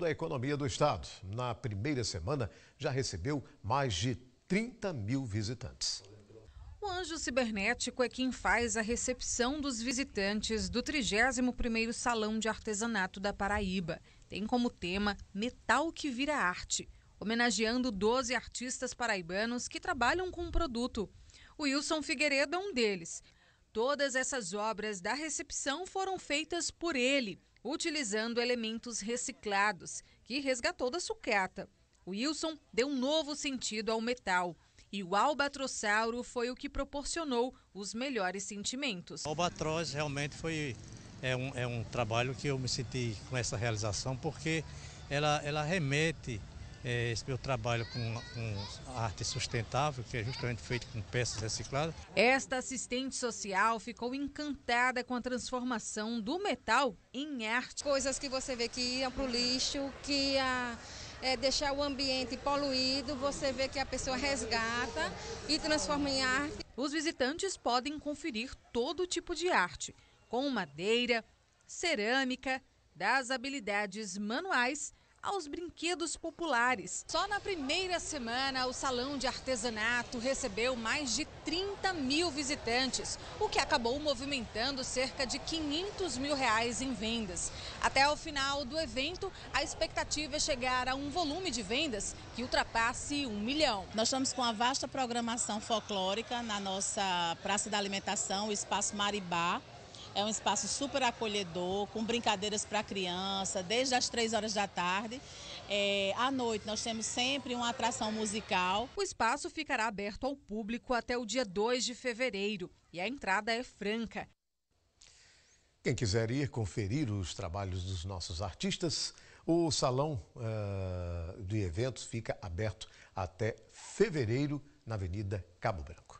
da economia do estado. Na primeira semana, já recebeu mais de 30 mil visitantes. O Anjo Cibernético é quem faz a recepção dos visitantes do 31º Salão de Artesanato da Paraíba. Tem como tema Metal que vira arte, homenageando 12 artistas paraibanos que trabalham com o produto. O Wilson Figueiredo é um deles. Todas essas obras da recepção foram feitas por ele, utilizando elementos reciclados, que resgatou da sucata. Wilson deu um novo sentido ao metal. E o albatrossauro foi o que proporcionou os melhores sentimentos. O albatroz realmente foi é um, é um trabalho que eu me senti com essa realização, porque ela, ela remete é, esse meu trabalho com, com arte sustentável, que é justamente feito com peças recicladas. Esta assistente social ficou encantada com a transformação do metal em arte. Coisas que você vê que iam para o lixo, que ia é, deixar o ambiente poluído, você vê que a pessoa resgata e transforma em arte. Os visitantes podem conferir todo tipo de arte, com madeira, cerâmica, das habilidades manuais aos brinquedos populares. Só na primeira semana, o Salão de Artesanato recebeu mais de 30 mil visitantes, o que acabou movimentando cerca de 500 mil reais em vendas. Até o final do evento, a expectativa é chegar a um volume de vendas que ultrapasse um milhão. Nós estamos com uma vasta programação folclórica na nossa Praça da Alimentação, o Espaço Maribá. É um espaço super acolhedor, com brincadeiras para criança, desde as três horas da tarde. É, à noite nós temos sempre uma atração musical. O espaço ficará aberto ao público até o dia 2 de fevereiro e a entrada é franca. Quem quiser ir conferir os trabalhos dos nossos artistas, o salão uh, de eventos fica aberto até fevereiro na Avenida Cabo Branco.